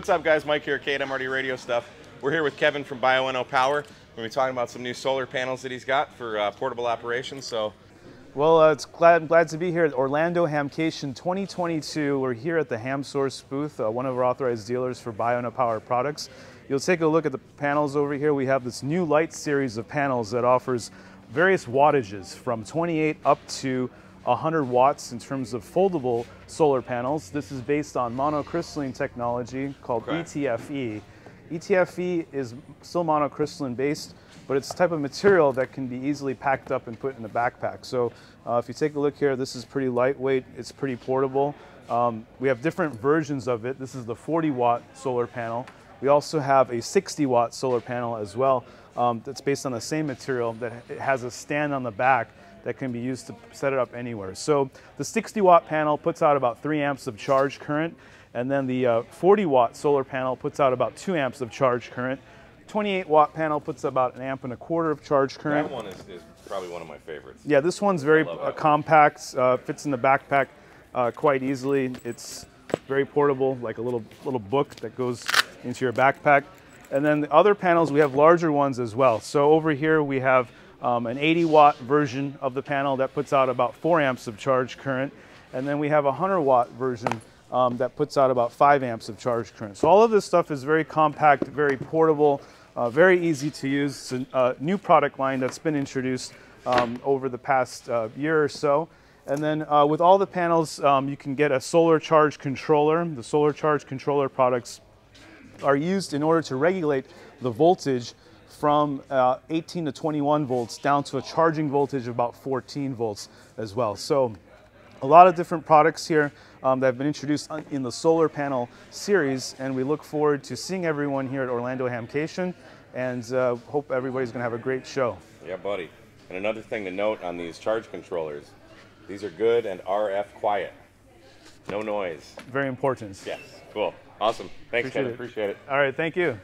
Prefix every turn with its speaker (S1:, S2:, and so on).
S1: What's up, guys? Mike here, K8MRD Radio Stuff. We're here with Kevin from Bioenno Power. We're be talking about some new solar panels that he's got for uh, portable operations. So,
S2: Well, uh, it's glad, glad to be here at Orlando Hamcation 2022. We're here at the HamSource booth, uh, one of our authorized dealers for Bioenno Power products. You'll take a look at the panels over here. We have this new light series of panels that offers various wattages from 28 up to 100 watts in terms of foldable solar panels. This is based on monocrystalline technology called
S1: Okay.
S2: ETFE. ETFE is still monocrystalline based, but it's a type of material that can be easily packed up and put in a backpack. So uh, if you take a look here, this is pretty lightweight, it's pretty portable. Um, we have different versions of it. This is the 40 watt solar panel. We also have a 60 watt solar panel as well um, that's based on the same material that it has a stand on the back that can be used to set it up anywhere. So the 60 watt panel puts out about 3 amps of charge current, and then the uh, 40 watt solar panel puts out about 2 amps of charge current. 28 watt panel puts about an amp and a quarter of charge current.
S1: that one is, is probably one of my favorites.
S2: Yeah, this one's very uh, compact, uh, fits in the backpack uh, quite easily. It's very portable, like a little little book that goes into your backpack. And then the other panels, we have larger ones as well. So over here we have um, an 80 watt version of the panel that puts out about 4 amps of charge current. And then we have a 100 watt version um, that puts out about 5 amps of charge current. So all of this stuff is very compact, very portable, uh, very easy to use. It's a uh, new product line that's been introduced um, over the past uh, year or so. And then uh, with all the panels, um, you can get a solar charge controller. The solar charge controller products are used in order to regulate the voltage from uh, 18 to 21 volts down to a charging voltage of about 14 volts as well. So a lot of different products here um, that have been introduced in the solar panel series, and we look forward to seeing everyone here at Orlando Hamcation, and uh, hope everybody's going to have a great show.
S1: Yeah, buddy. And another thing to note on these charge controllers, these are good and RF quiet. No noise.
S2: Very important.
S1: Yes, cool. Awesome. Thanks,
S2: Appreciate
S1: Kevin.
S2: it.
S1: Appreciate it.
S2: All right, thank you.